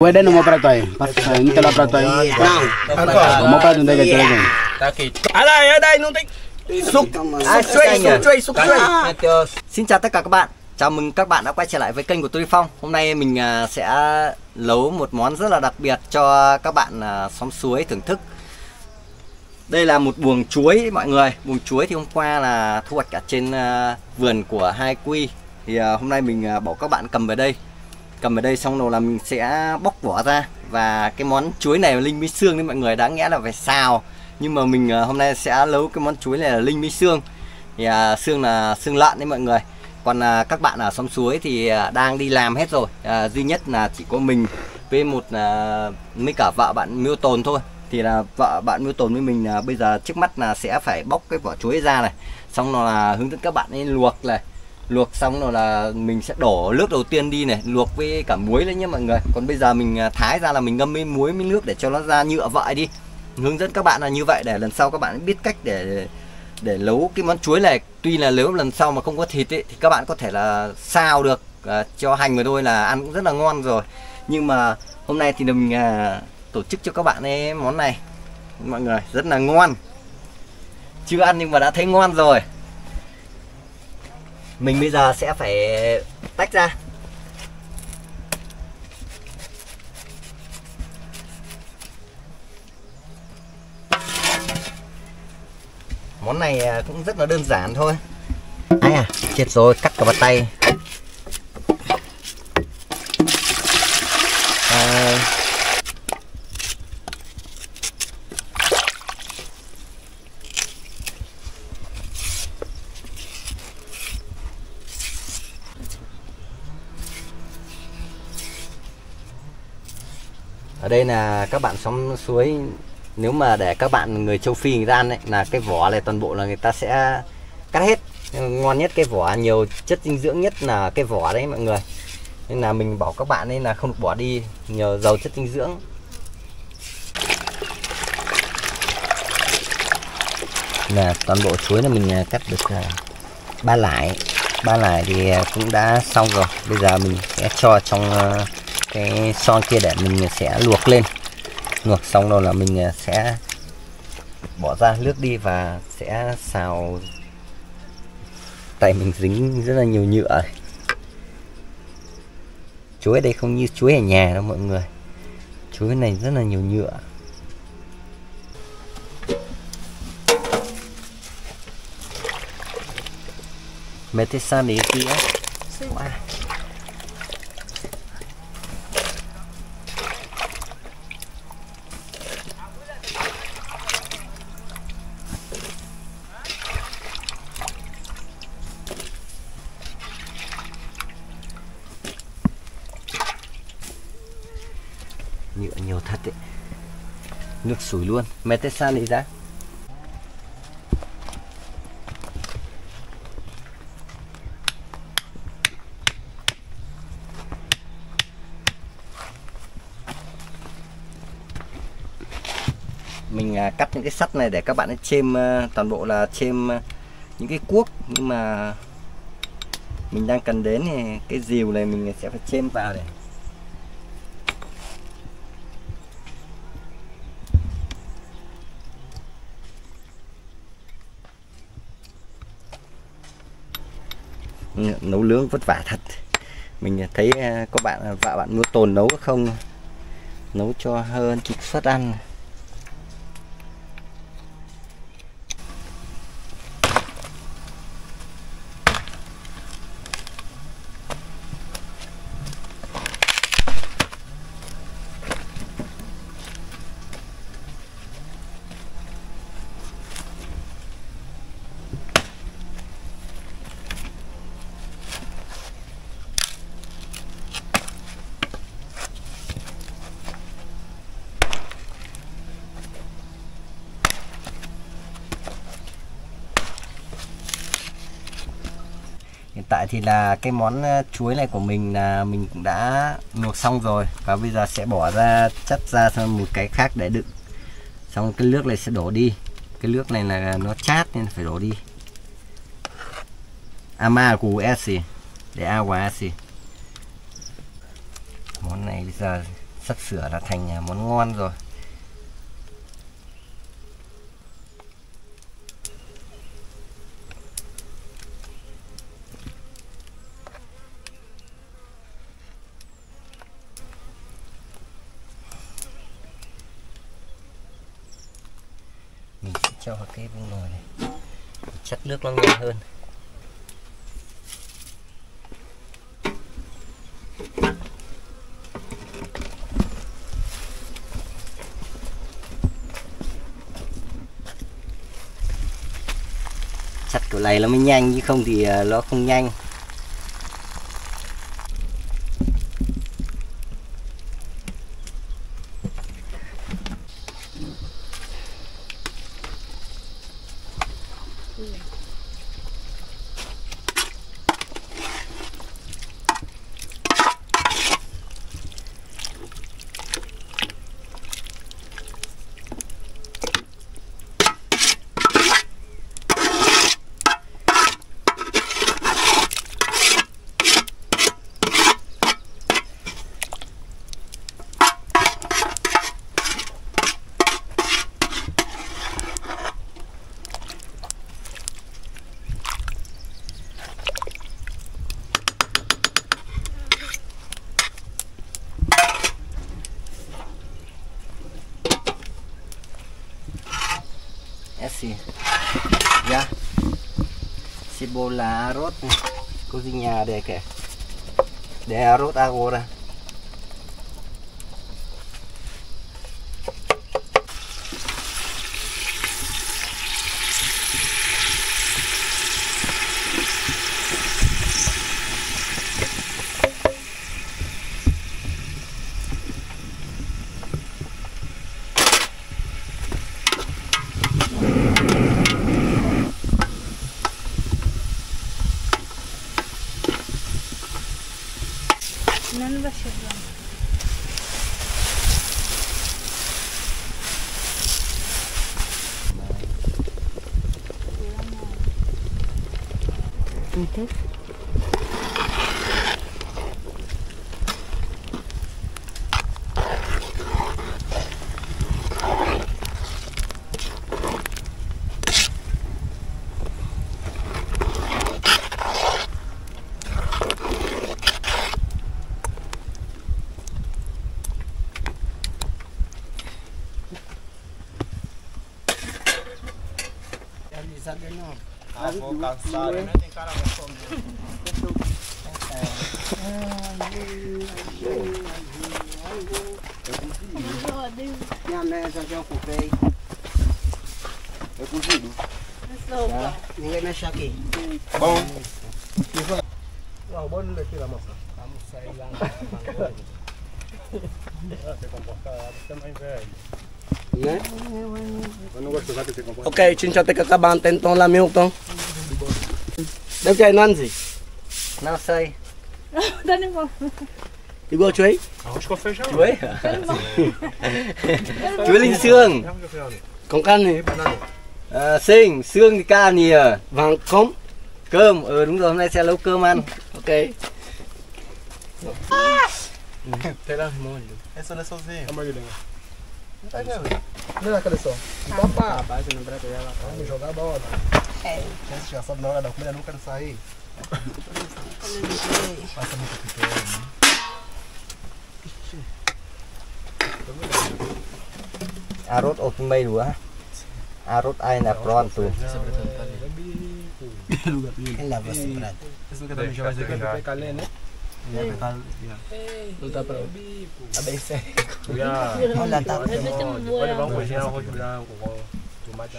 Wede no mopra toy. Pas inte la pra toy. Mo ke chale jeng. À đây, ở đây, nó tính. Xúc, À, xúc chuối, xanh xúc à? chuối, xúc chuối. Xin chào tất cả các bạn Chào mừng các bạn đã quay trở lại với kênh của Tôi Phong Hôm nay mình à, sẽ nấu một món rất là đặc biệt cho các bạn à, xóm suối thưởng thức Đây là một buồng chuối mọi người Buồng chuối thì hôm qua là thu hoạch ở trên à, vườn của hai quy Thì hôm nay mình bảo các bạn cầm về đây Cầm ở đây xong rồi là mình sẽ bóc vỏ ra. Và cái món chuối này là linh mi xương đấy mọi người Đáng nghĩa là phải xào. Nhưng mà mình à, hôm nay sẽ nấu cái món chuối này là linh mi xương thì à, xương là xương lợn đấy mọi người. Còn à, các bạn ở xóm suối thì à, đang đi làm hết rồi. À, duy nhất là chỉ có mình với một à, mấy cả vợ bạn miêu tồn thôi. Thì là vợ bạn miêu tồn với mình là bây giờ trước mắt là sẽ phải bóc cái vỏ chuối ra này. Xong rồi là hướng dẫn các bạn ấy luộc này luộc xong rồi là mình sẽ đổ nước đầu tiên đi này luộc với cả muối đấy nhé mọi người. Còn bây giờ mình à, thái ra là mình ngâm với muối với nước để cho nó ra nhựa vợi đi. Hướng dẫn các bạn là như vậy để lần sau các bạn biết cách để để nấu cái món chuối này. Tuy là nếu lần sau mà không có thịt ấy, thì các bạn có thể là xào được à, cho hành vào thôi là ăn cũng rất là ngon rồi. Nhưng mà hôm nay thì mình à, tổ chức cho các bạn ấy món này. Mọi người rất là ngon. Chưa ăn nhưng mà đã thấy ngon rồi mình bây giờ sẽ phải tách ra. Món này à, cũng rất là đơn giản thôi. Ai à chết rồi cắt cả bàn tay. À, ở đây là các bạn xóm suối nếu mà để các bạn người châu Phi người ta ăn ấy, là cái vỏ này toàn bộ là người ta sẽ cắt hết. Ngon nhất cái vỏ nhiều chất dinh dưỡng nhất là cái vỏ đấy mọi người. Nên là mình bảo các bạn ấy là không được bỏ đi nhờ giàu chất dinh dưỡng. Là toàn bộ chuối là mình à, cắt được à, ba lải. Ba lải thì à, cũng đã xong rồi. Bây giờ mình sẽ cho trong cái son kia để mình sẽ luộc lên. Luộc xong rồi là mình à, sẽ bỏ ra nước đi và sẽ xào tay mình dính rất là nhiều nhựa chuối ở đây không như chuối ở nhà đâu mọi người. Chuối này rất là nhiều nhựa. Metesan đi kia wow. nhựa nhiều thật đấy nước sủi luôn. Metesan đi ra mình à, cắt những cái sắt này để các bạn ấy chêm à, toàn bộ là chêm à, những cái cuốc. Nhưng mà mình đang cần đến thì cái dìu này mình sẽ phải chêm vào để nấu nướng vất vả thật. Mình thấy à, có bạn à, vợ bạn mua tồn nấu không? Nấu cho hơn chục suất ăn. Tại thì là cái món ờ, chuối này của mình là mình cũng đã luộc xong rồi và bây giờ sẽ bỏ ra chất ra sang một cái khác để đựng. Xong cái nước này sẽ đổ đi. Cái nước này là nó chát nên phải đổ đi. Ama của S để a agua gì, Món này bây giờ sắp sửa là thành ờ, món ngon rồi mình sẽ cho vào cái vùng nồi này. Chắc nước nó ngon hơn. Chặt kiểu này nó mới nhanh, chứ không thì à, nó không nhanh. Esi Ya Si bola arot Cozinha de que De arot agora. Ah, vou cansado, né? Tem cara pra comer. Eu consigo. Ninguém mexe aqui. Bom. Não, bora aqui da moça. Vamos sair lá na Se comportar, você é mais velho. Né? Eu não gosto de se comportar. Ok, cincha te kakabante tong lamyong tong. Đẹp trai non gì? Nào xây Dani mo. Igual chuối? Arroz com feijão. Chuối Chuối linh xương. Con banana. à, Xinh, xương thì ca nìa Vàng cốm. Cơm, ừ đúng rồi, hôm nay sẽ nấu cơm ăn Ok. Thế là mồi. Essa não é sozinha. Não é ah. então tá vendo? Olha lá, Papá. Rapaz, você lembra dela. Vamos jogar bola. É. Você já sabe na hora da comida, não quero sair. Passa muito pequeno, né? Arut out may dua. Arut ay na pronto. Ela vai sobrar. Isso que também já vai ser que vai calé, né? É ya, bakal é. ya. Luta pro. Abay sa. Kuya. Wala ta. Tá Wala bang ko siya ako bilang ko. Tumat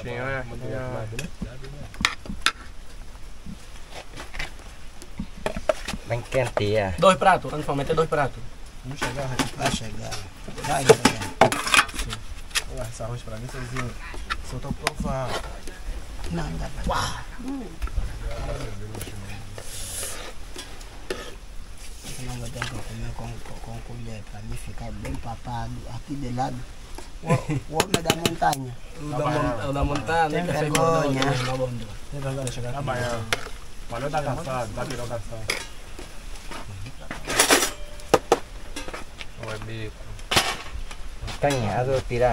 Bem quente, tá é. Dois pratos, quando for meter dois pratos. Vamos chegar, vai chegar. Vai chegar. Ué, esse arroz pra mim sozinho. Só tô provando. Não, não dá pra. Uau! Não vou ter que comer com, com, com colher para mim ficar bem papado aqui de lado. O, o homem da montanha. O da, mon- o da montana, Tem vergonha. Tem vergonha de chegar Amanhã. Mas não tá cansado, tá virou cansado. Não é bico. canh hả rồi tí ra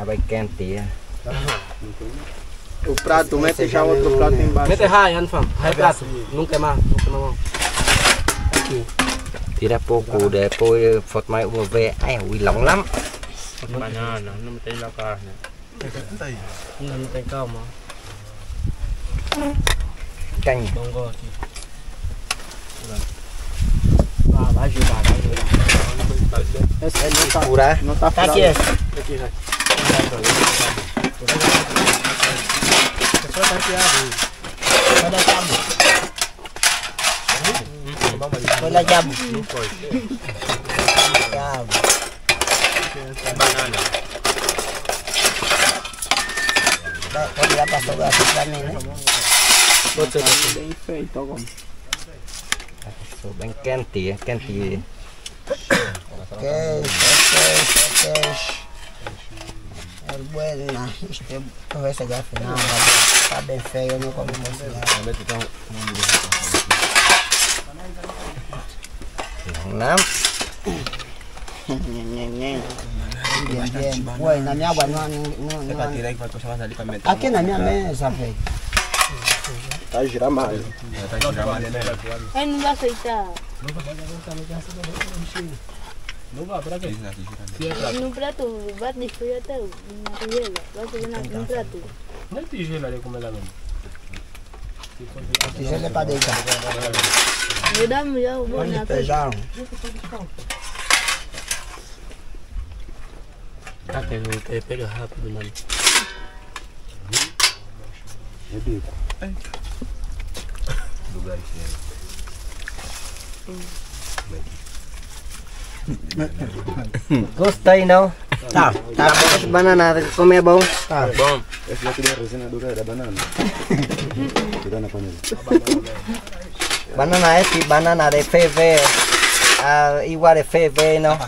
à bay ken tí O prato, mete já outro prato embaixo. Mete hai, Anfam. Hai prato. Nunca mais. Nunca mais. Tí ra po cù để pôi phật mai ua về ai ui lỏng lắm Banana, não me tem lá carne. Ainda não tem calma. canh Não gosto. Ah, vai ajudar, vai ajudar. Esse aí não tá, cù đã não tá Tá furado. aqui esse. Foi lá jabu. Jabu. Banana. Vai, Pode dar pra sobrar aqui pra mim, Con la llamo. Banana. Pasó de aquí también, ¿eh? Bien feito, con. Ven, Kenty, Kenty. Ok. Es buena, este, ya final, está bien feo, no comemos nada. Naam. Aqui na minha mesa, velho. Tá a girar mal. Tá a girar mal, né? Ele não vai aceitar. Não vai pra quem? No prato, bate frio até na tigela. Bate no prato. Não é tigela ali como ela não A tigela é pra deitar. Me dá meu boné. pegaram? Tá, que eu queria pegar rápido, mano. É bico. É. Lugar Gostei não? Tá. Tá, tá bom de bananada, comer é bom. Tá. É bom. Esse aqui é a resina dura da banana. Cuidado na panela banana esse banana de PV ah, igual de PV não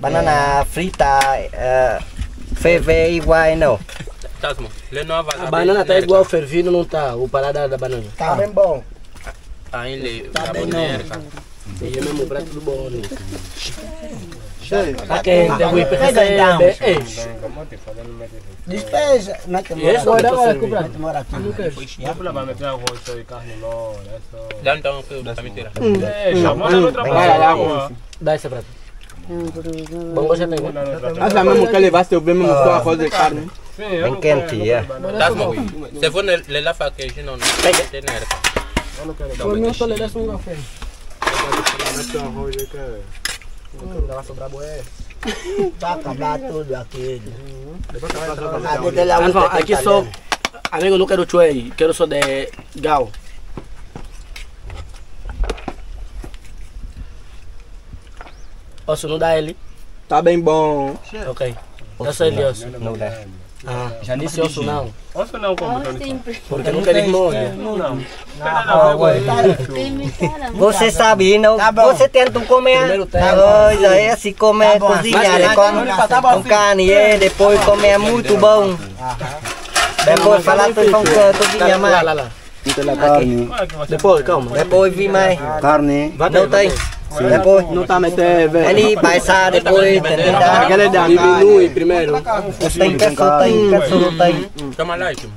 banana frita uh, PV igual não. A banana tá igual fervido, não tá? O paladar da banana. Tá bem bom. Ele. Tá bem boneca. E é mesmo o prato do bom, né? Né? Despeja, não é que mora aqui. Olha, olha, cobra. Não é é mora aqui. Não pula para e carne não. Dá um tão que eu vou meter. Deixa, manda outra Dá essa para ti. Bom, ah, já tem. Que levasse eu bem mesmo com ah. a rosa carne. Bem quente, é. Dá. Se for levar faqueja, não. Não quero. Eu não estou levando um café. Eu vou. Hum. Dava sobrar boé. É pra acabar tudo aquele. Ah, uhum. Aqui só. Amigo, não quero chuei, quero só de gal. Posso não dar ele? Tá bem bom. Ok. Eu sou ele, eu. Não, dá. Ah, já disse osso não. Osso não como Olha, tem Porque não quer molho. Não, não. limitada. Você sabe, não? Tá. Você tenta comer. Tempo. Coisa é se comer, Tá bom, cozinhar, mas- tá bom, com carne, é, depois comer é muito bom. Depois falar para com cozinha Lá, mais. lá, lá. Tem a carne. Depois, calma. Depois vi mais. Carne. Não tem. Depois, não tá metendo, velho. Ele vai sair depois, tentar. Aquele da diminui primeiro. Tem que soltar aí, hum. que soltar aí. Hum. Toma lá, tio.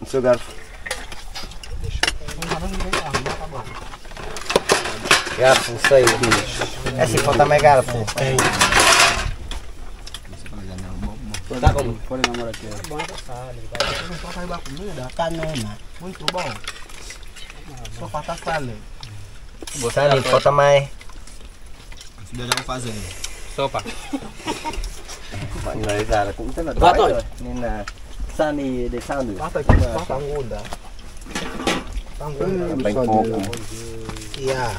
No seu garfo. Garfo, sei. Esse foi também garfo. Tá como? Pode namorar aqui. Tá, tá numa. Tá Muito bom. Só pra tá salendo. Falta sal. Sani, falta mais. Sopa. Mọi người già là cũng rất là đói rồi. rồi. Nên là Sani để sao được. Basta aqui, basta aguda. Bánh khô. Yeah.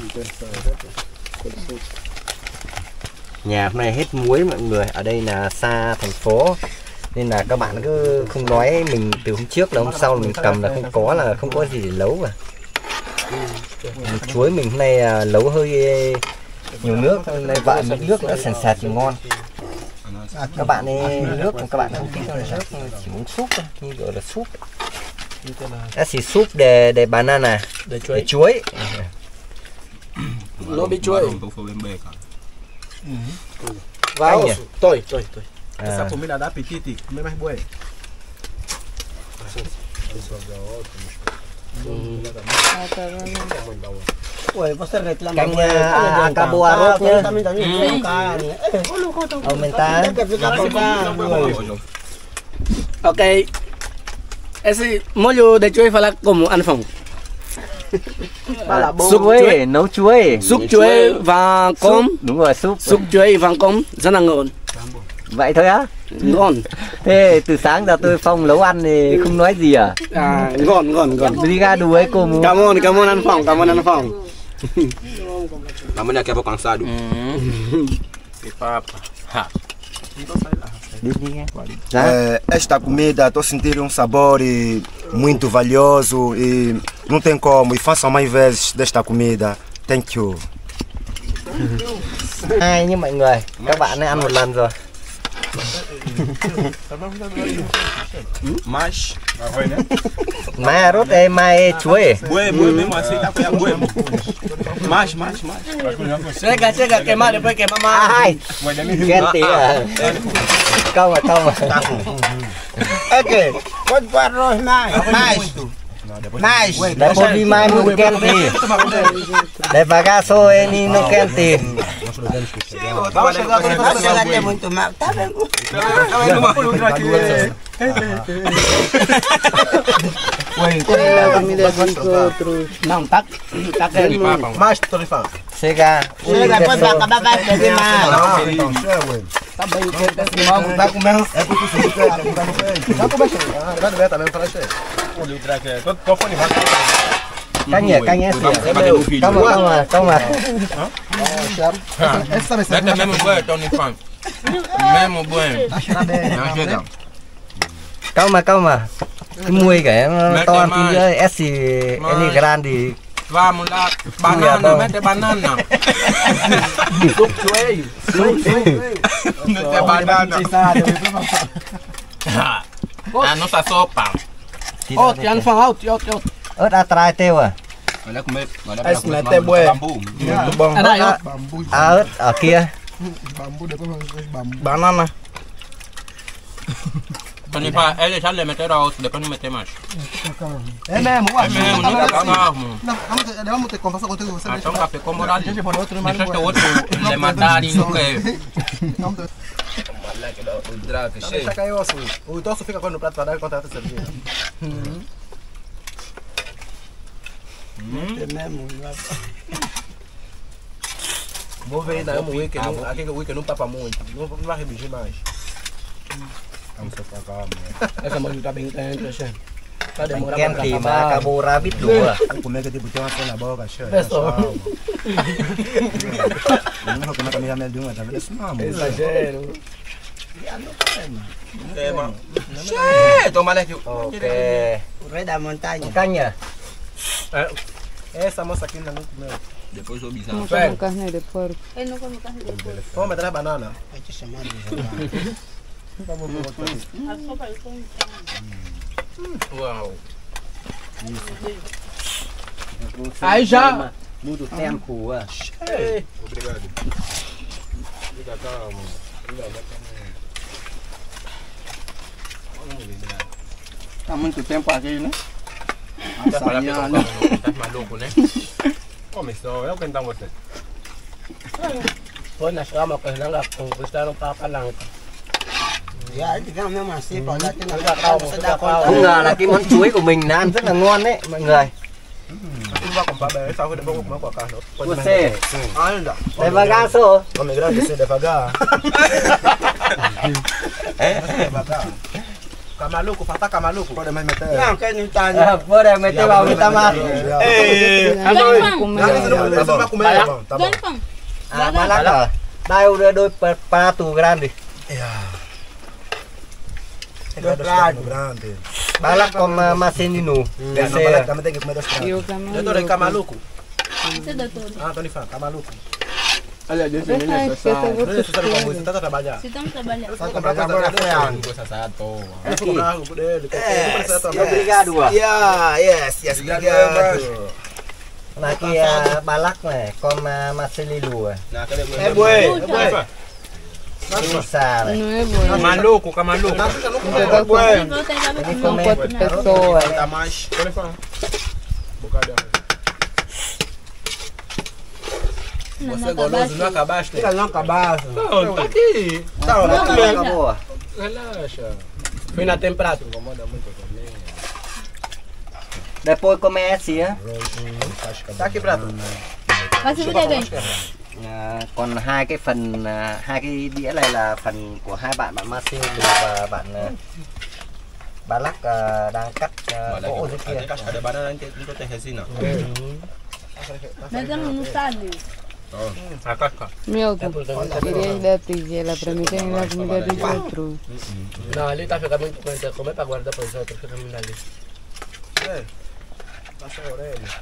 Nhà hôm nay hết muối mọi người. Ở đây là xa thành phố. Nên là các bạn cứ không nói mình từ hôm trước là hôm sau mình cầm là không có là không có gì để nấu mà. Chuối mình hôm nay à, nấu hơi nhiều nước thôi. Nay vợ nước nó sền sệt thì ngon. Các bạn ấy nước các bạn không thích đâu là nước chỉ uống súp thôi, như gọi là súp. Đó là súp để để banana, Để để chuối. chuối. Não me chuei. Vai Canh osso. Toi, toi, toi. À. Essa comida dá apetite, comer mais bué. Uy, pero né? também tá nisso, Hum. carne. Aumentar. Tem que ficar pegando. Ok. Esse molho de chuối phải là como ăn phòng. Súp chuối chuối. nấu chuối Súp chuối và cơm. đúng rồi súp Súp chuối và cơm rất là ngon. Vậy thôi á Ngon. thế từ sáng giờ tôi phong nấu ăn thì không nói gì à À, ngon, ngon, ngon. đi ra ấy cô muốn Cảm ơn, cảm ơn ăn phòng, cảm ơn ăn phòng. Kamu nak kaya cansado. Que papa. Ha. đi đi nghe Dạ. É, esta comida estou sentindo um sabor e, muito valioso e não tem como. E façam mais vezes desta comida. Thank you. hai như mọi người các bạn đã ăn một lần rồi Mas, mai rốt ê mai chuối bué, bué mesmo assim, tá com bué. Mais, mais, mais. Chega, chega, queimar, depois queima à, mais. hai ghen tí à câu à câu à Ok, pode pôr arroz mais. Mais. Mais. để bố đi mai mua ghen tí để bà ga xô ê problemas que chegaram. Sim, vamos chegar agora para chegar até muito mal. Tá bem. Estava indo uma coluna aqui. Cuida da família dos outros. Não, tá. Tá querendo. Mais, Torifão. Chega. Chega, depois acabar, vai fazer mais. Não, então, chega, Tá bem, então, tá comendo. É porque você está comendo. Tá comendo. Tá comendo. Tá comendo. Tá comendo. Tá comendo. Tá comendo. Tá comendo. Tá comendo. Tá canh nhỉ canh nhé câu mà câu mà câu mà Este mesmo buen, Tony Fan. Mesmo buen. Não chega. câu mà câu mà cái mùi cái nó Mẹ to cái ăn tí nữa S Any Grand thì Vamos lá. Banana, mete banana. Súp chuối. Mete banana. A nossa sopa. Ô, thì ăn phòng, ô, thì ô, thì ô. ớt atrai teo à Bambu, bambu, Lubang bambu. Ớt ở kia. Bambu để có bambu. Banana. Pani pa, ele ya le meter out, después no mete más. Es mesmo, ué. É mesmo, nunca calmo. Não, vamos ter conversa contigo. Você achou um café como lá? Deixa eu pôr outro, mas deixa eu outro. Le matar e nunca é. O drag, cheio. Deixa cair o assunto. O tosso fica. Hum? É vou ver ainda, ah, amo o Wiki, aquele Wiki não tapa muito, não, não vai rebigir mais. Vamos só pagar, Essa mãe tá bem né, tá quente, Alexandre. Tá demorando pra acabar. Mas acabou rápido. Como é que tipo, tem uma coisa na boca, chefe? É só. Não como é que a minha melhuma tá vendo isso, não, é amor. Exagero. Tá é, mano. Tá che, toma né, aqui. O rei da montanha. Montanha à Essa moça aqui ainda não comeu. Depois o Como bisão. como carne de porco. Ele não come carne de porco. Vamos meter a banana. Vai te chamar de jogar. A sopa eu como. Uau. Aí já. muito tempo Obrigado. Fica calmo. Tá muito tempo aqui, né? Que tô Tá maluco, né? Come só, eu quem dá você. Foi na chama as langas conquistaram para a palanca. Không? Ngờ là cái món chuối của mình là ăn rất là ngon đấy mọi người. Você Ainda. devagar Come grande assim, devagar. Camaluco, falta camaluco. Pode mais meter. Não, quer não tá, né? Pode meter, vai meter mais. Ei, tá bom. Não, não vai comer, tá bom. Tá bom. Ah, vai lá, Dá o dedo pato grande. grande. Vai lá com a macenino. É também tem que comer das pratas. Eu tô é maluco. É ah, Tony Fan, tá maluco. Olha, Deus me ajuda. Você está trabalhando, você está trabalhando. Você está yes, yes. Obrigado. Naki uh, balak na, com uh, masililua. É boi, é boi. Nossa, não é maluco, tá Você goloso, não tá acabaste? Fica não acabasse. Não, tá aqui. Tá, Não, tá não, bem. Relaxa. Fui na temperatura, incomoda muito também. depois começa á Tá aqui, prato. Vai se fuder bem. à, còn hai cái phần à, hai cái đĩa này là phần của hai bạn bạn Marcelilu và bạn à, ba lắc à, đang cắt à, Olha gỗ dưới aqui, kia tem casca de banana, não tem- Meu, Deus, queria dar tigela para mim, quem dá comida dos outros. Não, ali está ficando muito coisa, como é para guardar para os outros? Fica muito ali. É, passa a orelha.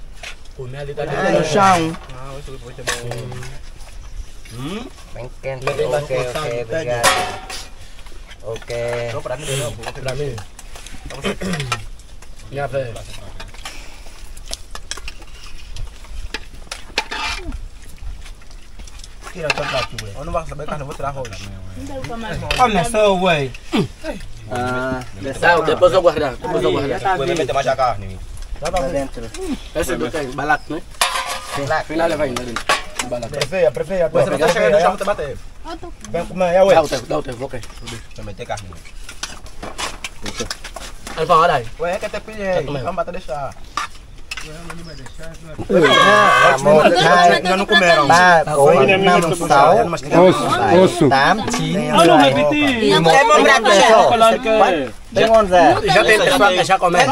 Comer ali está no chão. Não, isso depois é bom. Hum? Bem quente, ok, ok, obrigado. Ok. Não, para mim não, para mim. Minha vez. Get out of that way. Ono baka sabi kana votra hoje. Olha só, ué. Ah, depois eu guardar. Depois eu guardar. Tá Vou meter mais a carne. Lá pra dentro. Essa é do que? Balaco, né? Balaco. Final leva ainda dentro. Balaco. Prefeia, prefeia. Você tá chegando, já vou te bater. Vem comer, é ué. Dá o tempo, dá o tempo, ok. Vou meter carne. Aí, vai, olha aí. Ué, que até pilhei. Vamos bater deixar ba bốn năm sáu tám chín mười một Đấy ngon rẻ. Já tem que fazer já comendo.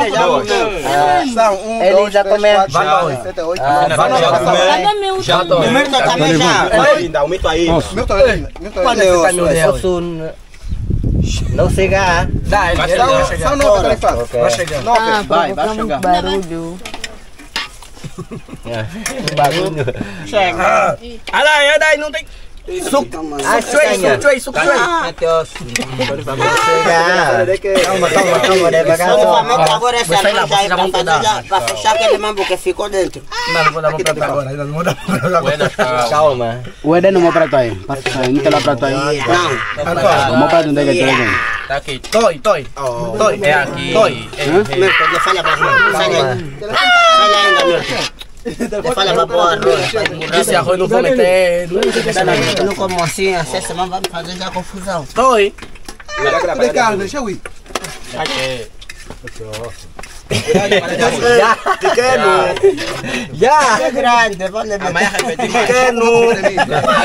São um, ele já comendo. Vai lá. Já tô. Meu tá também já. Ainda o mito aí. Meu tá aí. Meu tá aí. Quando não chega Dá, vai chegar. Só nove, vai chegar. Vai chegar. Vai, vai chegar. Bago. Alay, alay, nuntik. Suk, ah, cuy, suk, Calma, calma, calma, pra fechar aquele mambo que ficou dentro. Mano, vou dar uma prata agora, não Calma. O Eden não não tem lá Tá aqui. Toi, toi. Toi. É aqui. Toi. não Des fois, là-bas, pour c'est à renouveau, mais nous commençons à faire seulement, va me faire déjà confusant. Oui. Tudo calma, deixa eu ir. Pequeno. Já. É grande, é Amanhã a pena. Pequeno.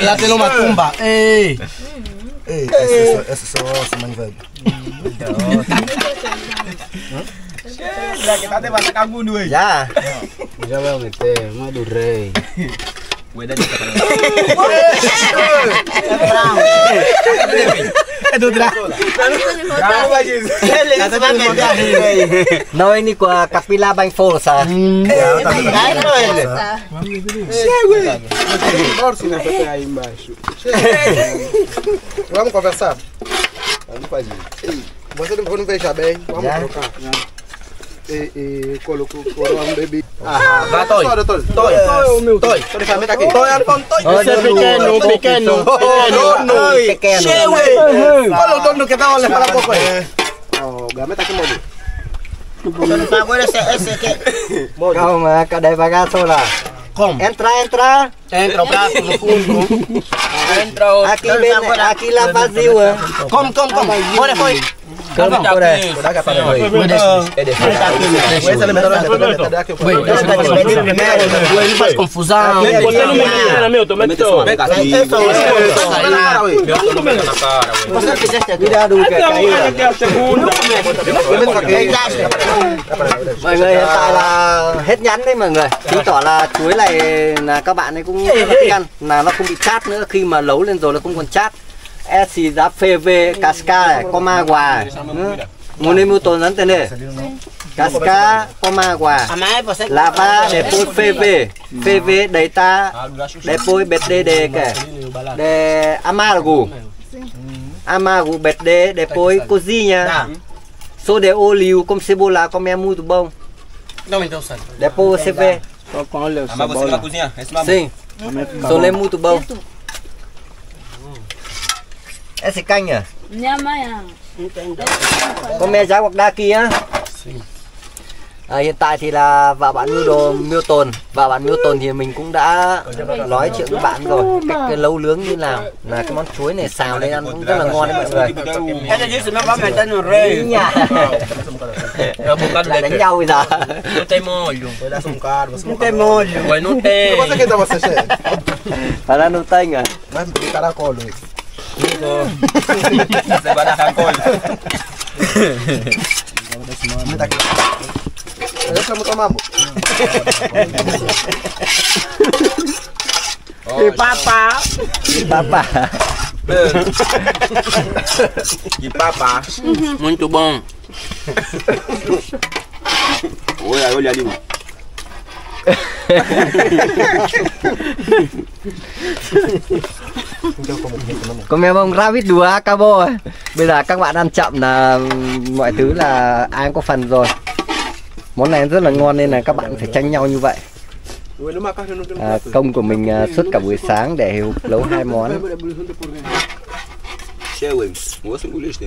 Lá tem uma tumba. Ei. Ei, essa é só a é semana velha. Hum. Hum? Kita bahasa kamu duit. Ya. Bisa bang bete, mau durai. Wedan kita kalau. Terang. Itu terang. Terang aja. Kata tuh Força aí embaixo. Vamos conversar. Vamos fazer. Você não vai não fechar bem, vamos trocar. E, e colocou um bebê. Vai, toi. Toi, toi. Toi. Toi. Toi. Toi, família aqui. Toi, Alfon, toi. Ôi, Esse é pequeno, pequeno. Pequeno. Pequeno. Cheio, Olha o dono que tá olhando para a pouco aí. Oh, gameta aqui, modo. Agora esse, esse aqui. calma cadê devagar só lá Como? entra entra Entra o braço no fundo. Entra o. aqui bem aqui lá vazio ah Como, como, como? Olha, foi. Calma por aí Cuidado que a parede. É desse. Esse elemento não é metade aqui. Wait, deixa eu fazer primeiro. Ele faz confusão. Você não me engana, meu, tô metendo. Esse é o Meu, tu não. Você fizeste aqui. cuidado que caiu aqui é a segunda. mọi người hiện tại là hết nhắn đấy mọi người chứng tỏ là chuối này là các bạn ấy cũng là thích ăn là nó không bị chát nữa khi mà nấu lên rồi nó không còn chát é se dá ferver cascar é com água. Hum? Munimos não entender? Cascar com água. Lavar, depois ferver. Ferver, deitar, depois bater de que? De amargo. Amargo, bater, depois cozinha. Só de óleo, como cebola, como é muito bom. Depois você vê. Só com óleo, cebola. Sim, só é muito bom. Esse canh à? Minha mãe, ah. Có me giá hoặc đa kia. À, hiện tại thì là vợ bạn miêu đồ miêu tồn. Vợ bạn miêu tồn thì mình cũng đã nói chuyện với bạn rồi. Cách cái nấu nướng như nào là cái món chuối này xào lên ăn cũng rất là ngon đấy mọi người. Lại đánh nhau bây giờ. Não tem molho. Dito. Sa banang kangkol. Ano sa mo mabo? Si papá, Si papá, Si papá, Muito bom. Olha, olha ali, Não deu como còn mẹ bông ra vít đùa cabo bây giờ các bạn ăn chậm là mọi thứ là ai cũng có phần rồi. Món này rất là ngon nên là các bạn phải tranh nhau như vậy. À, công của mình à, suốt cả buổi sáng để nấu hai món. Cheio, ué. Moça, engoliu isso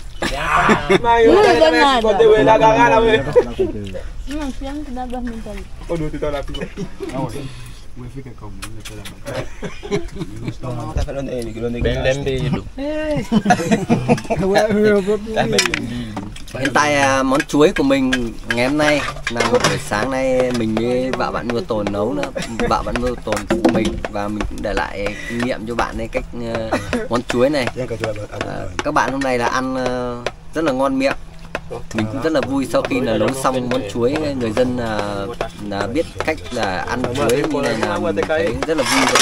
Mwen yon don nan da. Mwen yon don nan da. Mwen fiyan ki nan blok men tali. O nou te tan la pi wè. Mwen fi ke kom mwen yon te la man. Ben lembe yon do. Ben lembe yon do. Hiện tại à, món chuối của mình ngày hôm nay là một buổi sáng nay mình với vợ bạn nuôi tồn nấu nữa. Vợ bạn nuôi tồn của mình và mình cũng để lại kinh nghiệm cho bạn ấy cách ờ, món chuối này. À, các bạn hôm nay là ăn ờ, rất là ngon miệng. Mình cũng rất là vui sau khi là nấu xong món chuối người dân là, là biết cách là ăn chuối như này là mình thấy rất là vui rồi.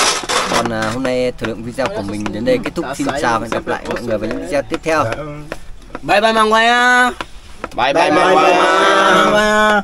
Còn à, hôm nay thời lượng video của mình đến đây kết thúc. Xin chào và hẹn gặp lại mọi người vào những video tiếp theo Bye bye Quay á. Bye bye, bye bye. Bye bye.